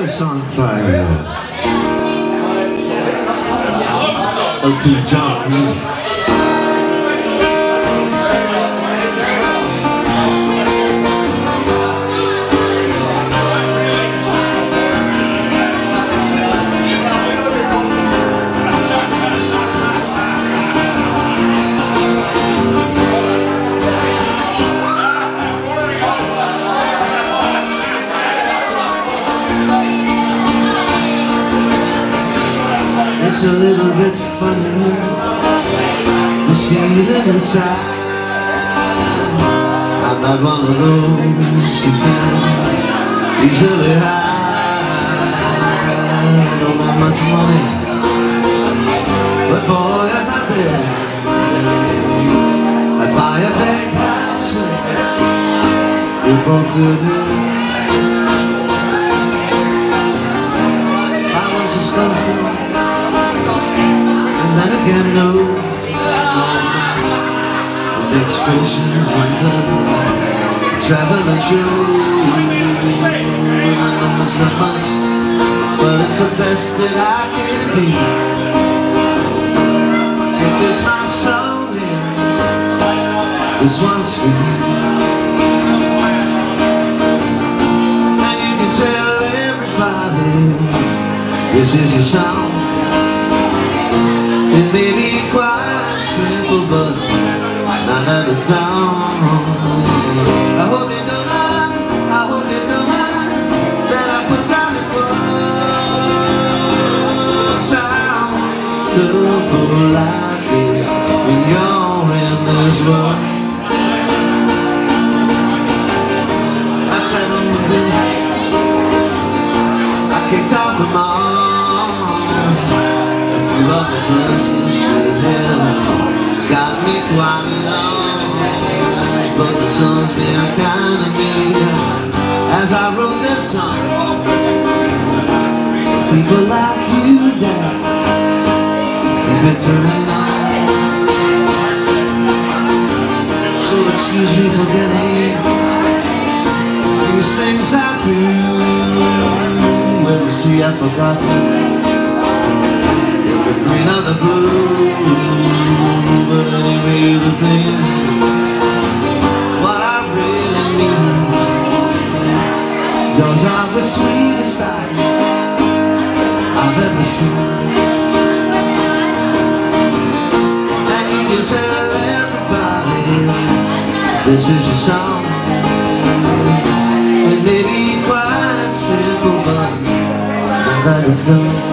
a song by uh, Elton John. It's a little bit funny This feeling inside. I'm not one of those who can easily hide. I don't have much money But boy, I'm there I'd buy a big house We're both good I was a sculptor then again no. The expressions and the traveling show. I know it's not much But it's the best that I can do. If there's my song in This one's for you. And you can tell everybody This is your song it may be quite simple, but now that it's down, I hope you don't mind, I hope you don't mind that I put down wonderful life is when you're in this world. Love the places with him Got me quite lost But the sun's been kind to me As I wrote this song People like you that Victory night So excuse me for getting These things I do Well you see I forgot. green or the blue But anyway the thing is What I really mean Yours are the sweetest eyes I've ever seen. And you can tell everybody This is your song. It may be quite simple but Now that it's done